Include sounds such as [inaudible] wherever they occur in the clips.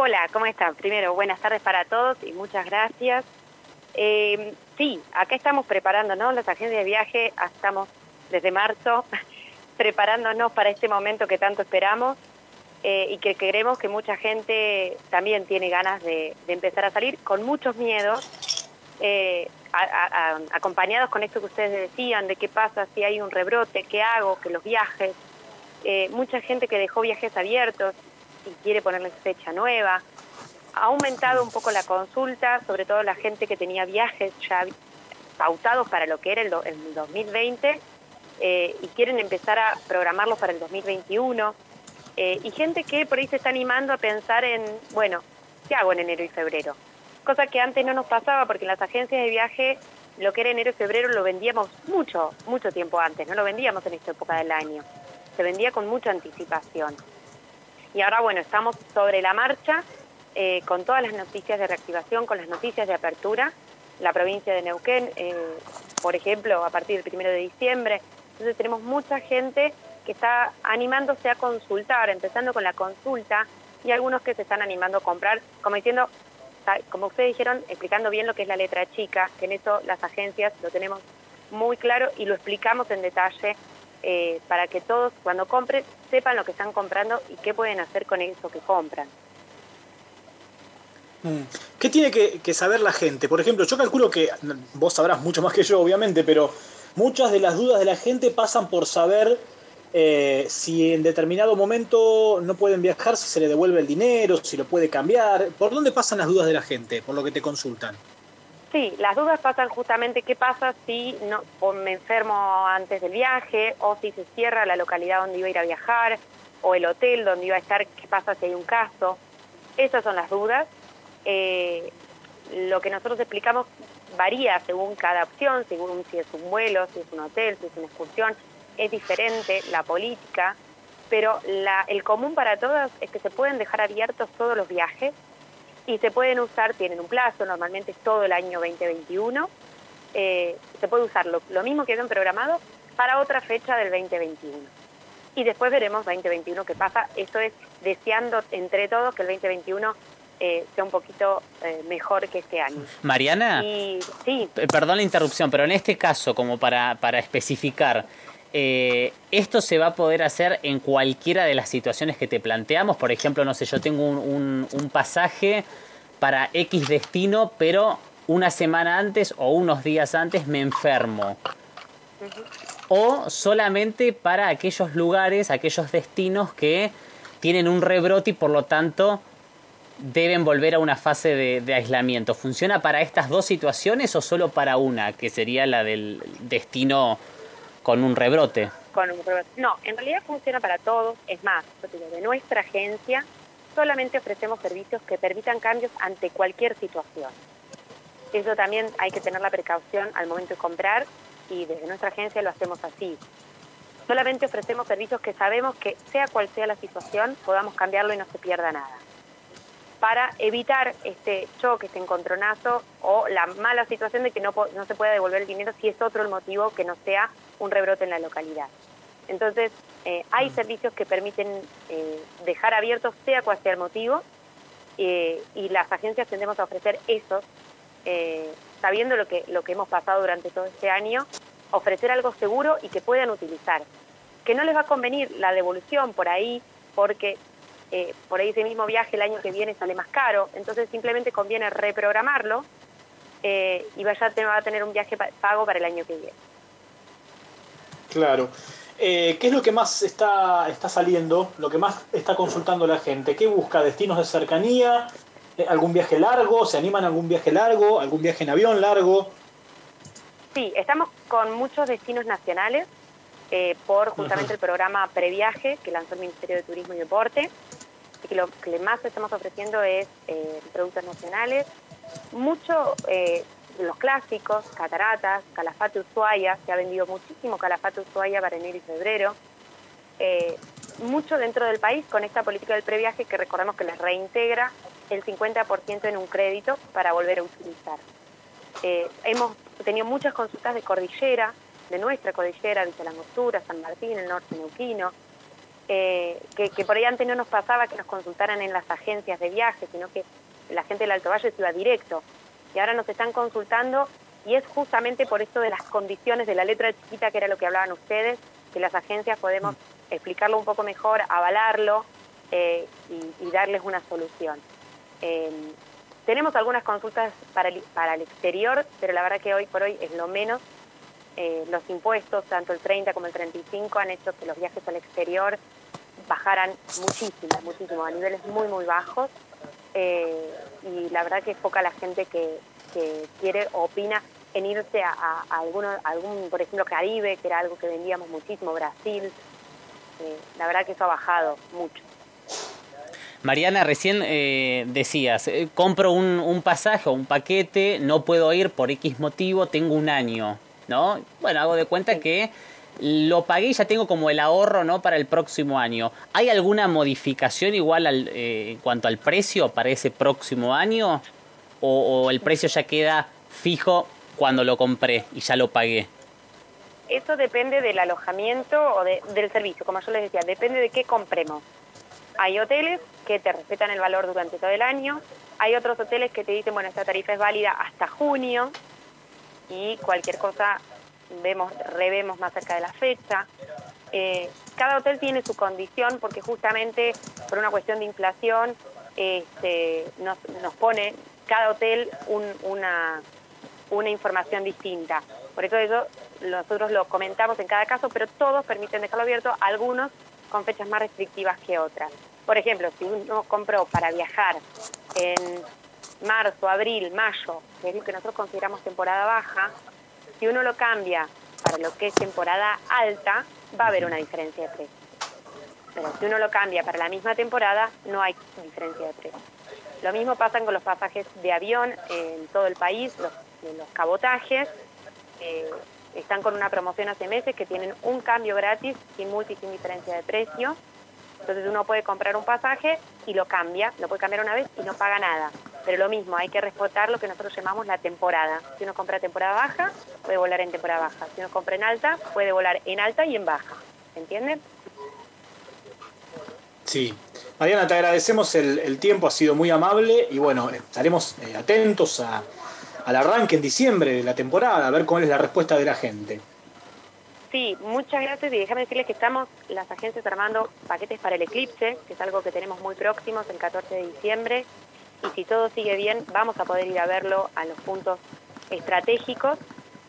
Hola, ¿cómo están? Primero, buenas tardes para todos y muchas gracias. Eh, sí, acá estamos preparándonos, las agencias de viaje, estamos desde marzo [laughs] preparándonos para este momento que tanto esperamos eh, y que queremos que mucha gente también tiene ganas de, empezar a salir con muchos miedos, eh, acompañados con esto que ustedes decían, de qué pasa si hay un rebrote, qué hago, que los viajes, mucha gente que dejó viajes abiertos y quiere ponerle fecha nueva, ha aumentado un poco la consulta, sobre todo la gente que tenía viajes ya pautados para lo que era el, 2020 eh, y quieren empezar a programarlos para el 2021. Eh, y gente que por ahí se está animando a pensar en, bueno, ¿qué hago en enero y febrero? Cosa que antes no nos pasaba porque en las agencias de viaje lo que era enero y febrero lo vendíamos mucho, mucho tiempo antes, no lo vendíamos en esta época del año. Se vendía con mucha anticipación. Y ahora, bueno, estamos sobre la marcha eh, con todas las noticias de reactivación, con las noticias de apertura. La provincia de Neuquén, eh, por ejemplo, a partir del primero de diciembre. Entonces tenemos mucha gente que está animándose a consultar, empezando con la consulta, y algunos que se están animando a comprar, como diciendo, como ustedes dijeron, explicando bien lo que es la letra chica, que en eso las agencias lo tenemos muy claro y lo explicamos en detalle eh, para que todos cuando compren sepan lo que están comprando y qué pueden hacer con eso que compran. Mm. ¿Qué tiene que, saber la gente? Por ejemplo, yo calculo que, vos sabrás mucho más que yo, obviamente, pero muchas de las dudas de la gente pasan por saber eh, si en determinado momento no pueden viajar, si se le devuelve el dinero, si lo puede cambiar. ¿Por dónde pasan las dudas de la gente, por lo que te consultan? Sí, las dudas pasan justamente qué pasa si no, me enfermo antes del viaje o si se cierra la localidad donde iba a ir a viajar o el hotel donde iba a estar, qué pasa si hay un caso. Esas son las dudas eh, lo que nosotros explicamos varía según cada opción, según si es un vuelo, si es un hotel, si es una excursión, es diferente la política, pero el común para todas es que se pueden dejar abiertos todos los viajes y se pueden usar, tienen un plazo, normalmente es todo el año 2021, eh, se puede usar lo, lo mismo que habían programado para otra fecha del 2021. Y después veremos 2021 qué pasa. Esto es deseando entre todos que el 2021 eh, sea un poquito eh, mejor que este año. Mariana, sí. perdón la interrupción, pero en este caso, como para, para especificar, eh, ¿esto se va a poder hacer en cualquiera de las situaciones que te planteamos? Por ejemplo, no sé, yo tengo un, un, pasaje para X destino, pero una semana antes o unos días antes me enfermo. O solamente para aquellos lugares, aquellos destinos que tienen un rebrote y por lo tanto deben volver a una fase de, aislamiento. ¿Funciona para estas dos situaciones o solo para una, que sería la del destino con un rebrote? Con un rebrote. No, en realidad funciona para todos. Es más, de nuestra agencia solamente ofrecemos servicios que permitan cambios ante cualquier situación. Eso también hay que tener la precaución al momento de comprar y desde nuestra agencia lo hacemos así. Solamente ofrecemos servicios que sabemos que sea cual sea la situación, podamos cambiarlo y no se pierda nada para evitar este choque, este encontronazo o la mala situación de que no, no se pueda devolver el dinero si es otro el motivo que no sea un rebrote en la localidad. Entonces, eh, hay mm. servicios que permiten eh, dejar abiertos sea cual sea el motivo eh, y las agencias tendemos a ofrecer esos, sabiendo lo que, lo que hemos pasado durante todo este año, ofrecer algo seguro y que puedan utilizar. Que no les va a convenir la devolución por ahí, porque eh, por ahí ese mismo viaje el año que viene sale más caro, entonces simplemente conviene reprogramarlo eh, y vaya va a tener un viaje pago para el año que viene. Claro. Eh, ¿Qué es lo que más está, está saliendo, lo que más está consultando la gente? ¿Qué busca? ¿Destinos de cercanía? ¿Algún viaje largo? ¿Se animan a algún viaje largo? ¿Algún viaje en avión largo? Sí, estamos con muchos destinos nacionales por justamente el programa Previaje que lanzó el Ministerio de Turismo y Deporte que lo que más estamos ofreciendo es eh, productos nacionales, mucho eh, los clásicos, cataratas, calafate Ushuaia, se ha vendido muchísimo calafate Ushuaia para enero y febrero, eh, mucho dentro del país con esta política del previaje que recordemos que les reintegra el 50% en un crédito para volver a utilizar. hemos tenido muchas consultas de cordillera, de nuestra cordillera, Villa Langostura, San Martín, el norte neuquino, eh, que, que, por ahí antes no nos pasaba que nos consultaran en las agencias de viaje, sino que la gente del Alto Valle se iba directo. Y ahora nos están consultando y es justamente por esto de las condiciones de la letra chiquita, que era lo que hablaban ustedes, que las agencias podemos explicarlo un poco mejor, avalarlo eh, y, darles una solución. Eh, tenemos algunas consultas para el, para el exterior, pero la verdad que hoy por hoy es lo menos. Eh, los impuestos, tanto el 30 como el 35, han hecho que los viajes al exterior bajaran muchísimo, muchísimo, a niveles muy, muy bajos. y la verdad que es poca la gente que, que quiere o opina en irse a, alguno, algún, por ejemplo, Caribe, que era algo que vendíamos muchísimo, Brasil. Eh, la verdad que eso ha bajado mucho. Mariana, recién eh, decías, eh, compro un, un, pasaje o un paquete, no puedo ir por X motivo, tengo un año, ¿no? Bueno, hago de cuenta que lo pagué y ya tengo como el ahorro, ¿no? Para el próximo año. ¿Hay alguna modificación igual al, en cuanto al precio para ese próximo año? ¿O, o el precio ya queda fijo cuando lo compré y ya lo pagué? Eso depende del alojamiento o del servicio, como yo les decía, depende de qué compremos. Hay hoteles que te respetan el valor durante todo el año, hay otros hoteles que te dicen, bueno, esta tarifa es válida hasta junio y cualquier cosa vemos, revemos más cerca de la fecha. Eh, cada hotel tiene su condición porque justamente por una cuestión de inflación este, nos, nos pone cada hotel un, una, una información distinta. Por eso nosotros lo comentamos en cada caso, pero todos permiten dejarlo abierto, algunos con fechas más restrictivas que otras. Por ejemplo, si uno compró para viajar en marzo, abril, mayo, que es lo que nosotros consideramos temporada baja, si uno lo cambia para lo que es temporada alta, va a haber una diferencia de precio. Pero si uno lo cambia para la misma temporada, no hay diferencia de precio. Lo mismo pasa con los pasajes de avión en todo el país, los cabotajes eh, están con una promoción hace meses que tienen un cambio gratis sin multi sin diferencia de precio. Entonces uno puede comprar un pasaje y lo cambia, lo puede cambiar una vez y no paga nada. Pero lo mismo, hay que respetar lo que nosotros llamamos la temporada. Si uno compra temporada baja, puede volar en temporada baja. Si uno compra en alta, puede volar en alta y en baja. ¿Se entiende? Sí. Mariana, te agradecemos el, tiempo, ha sido muy amable y bueno, estaremos eh, atentos a, al arranque en diciembre de la temporada, a ver cuál es la respuesta de la gente. Sí, muchas gracias y déjame decirles que estamos las agencias armando paquetes para el eclipse, que es algo que tenemos muy próximos, el 14 de diciembre, y si todo sigue bien vamos a poder ir a verlo a los puntos estratégicos,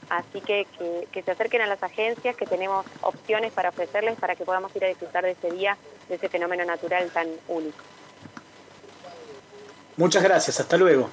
así que, que, se acerquen a las agencias, que tenemos opciones para ofrecerles para que podamos ir a disfrutar de ese día, de ese fenómeno natural tan único. Muchas gracias, hasta luego.